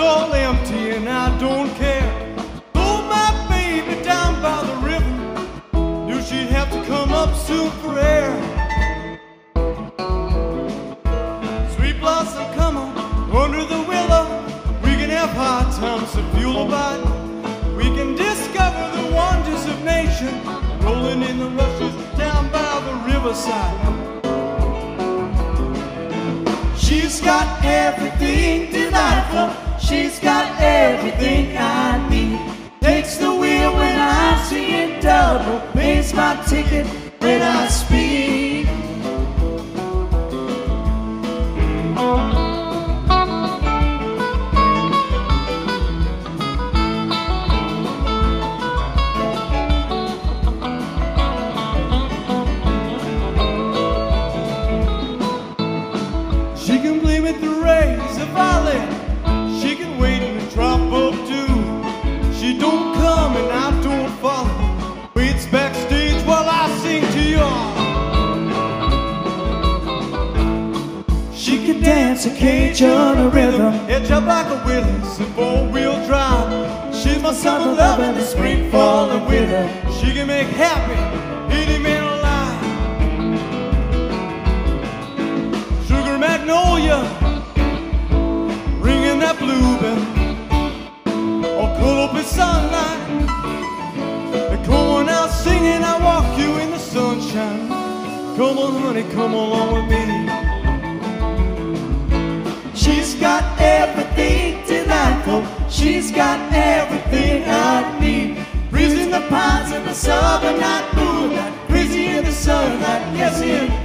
all empty and I don't care. Throw my baby down by the river. Knew she'd have to come up soon for air. Sweet blossom, come on, under the willow. We can have hard times to fuel about. We can discover the wonders of nature, rolling in the rushes down by the riverside. She's got everything delightful. She's got everything I need. Takes the wheel when I see it double. Pays my ticket when I speak. Dance a Cajun rhythm. Edge up like a Willis in four-wheel drive. She's my summer love in the spring, fall, and winter. She can make happy any man alive. Sugar magnolia, ringing that bluebell. Or up in sunlight. And come on out singing, I walk you in the sunshine. Come on, honey, come along with me. In the summer night moonlight. Breezy in the sunlight, yes indeed.